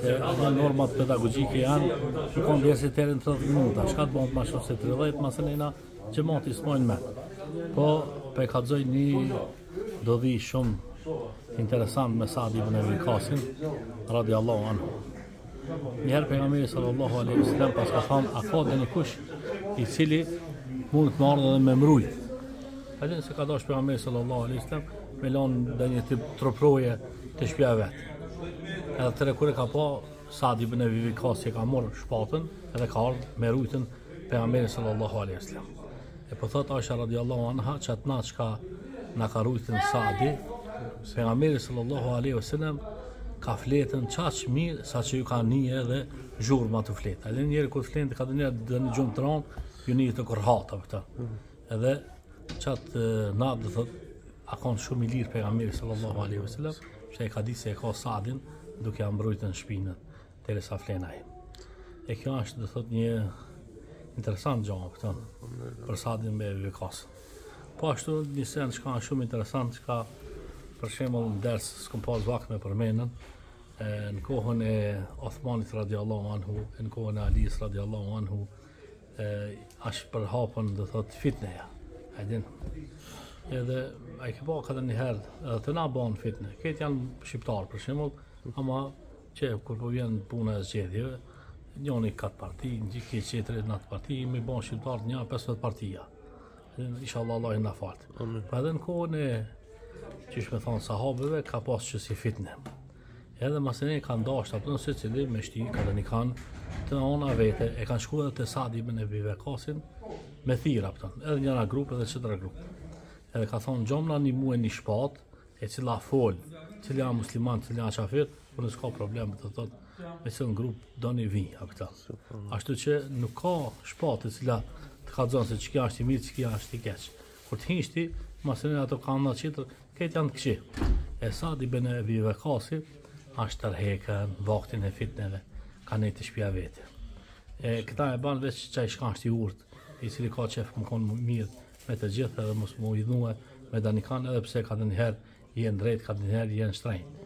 se normat pedagogjike janë që konë dersi deri n' 30 minuta, çka të bon ma shumë se 30, masnejna xhemati s'mujnë me. Po, pe ka edhe një ndodhi shumë interesant me Sad ibn Ebi Vekasin, radi Allahu anhu. Njëherë pejgamberi sallallahu alaihi sallam paska thanë, a ka ndonjëkush i cili mundet me ardhë dhe me m'rujt. Edhe nëse ka dasht pejgamberi sallallahu alaihi sallam, me lanë ndonjë tip truproje te shpija e vet. Edhe atëherë kur e ka pa Sa'd ibn Abi Waqqas e ka marr shpatën dhe ka ardhur me rujtën pejgamberin sallallahu alaihi wasallam. E po thot Aisha radhiyallahu anha që atë natë çka na ka rujtën Sa'di, pejgamberi sallallahu alaihi wasallam ka fletën qaq mirë sa që ju ka ni edhe zhurma të fletë. Edhe njeri kur flen kanjëherë ndonjë gjumë të ranë, ju nin të gërhata këta. Edhe qat natë do thotë a kanë shumë i lirë pejgamberi sallallahu alaihi wasallam, se e ka ditë se e ka Sadin duke ia mbrojtur shpinën derisa flen ai. E kjo është do thotë një interesant gjë këtu për Sad ibn Vekasin. Po ashtu një sen çka shumë interesant çka për shembull në ders s'kam pas vakt me përmendën në kohën e Osmanit radiallahu anhu, në kohën e Alis radiallahu anhu, Ashtë përhapën do thotë fitneja. A din. Edhe a e ke pa kanjëherë, edhe te na bën fitne. Krejt janë shqiptarë për shembull, ama qe kur po vjen puna e zgjedhjeve, njëri këtë parti, ky qetri në atë parti, m'i bën shqiptarët nja 50 partia. Inshallah Allahi na falë. Pra edhe në kohën e, qysh me thonë, sahabeve, ka pasë qësi fitne. Edhe masnej kanë dashtë, apetën secili me shti, ka ndonjëkan te ona e vet, e kanë shku edhe te Sad ibn Ebi Vekasi, me thirrë apetën, edhe njëra grupë edhe qetra grupë. Edhe ka thonë, gjomani mue një shpatë, e cila folë, cili a musliman, cili a qafir, Unë s'ka problem thot me cilin grup doni vij, apetën. Ashtu që nuk ka shpatë e cila të kallzon se qeky është i mirë, qeky është i keq. Kur të hinshti, masërin ato ka nda qitër, krejt janë të këqij. E Sad ibn Ebi Vekasi, ashtë tërhekën, vaktin e fitneve, ka nejt te shpija e vet. E këta e banë veç qai çka është i urtë, i cili ka qef me konë mirë me të gjithë edhe mos m'u idhnu me ndonjëkan edhe pse kanjëherë Je n'drejt kanjëherë je në shtremt.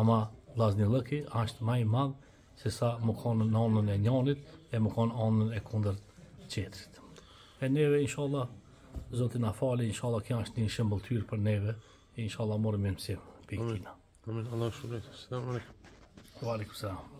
Ama vllaznillëki ashtë ma i madh sesa me konë në onën e njonit e me konë n'onën e kundër qetrit. E neve, inshallah, Zoti na fal, inshallah, kjo është një shembëlltyrë për neve, inshallah, marrim mësim prej tina. Amin, Allah shurrit, selamu alaikum. Wa alaikum, selamu.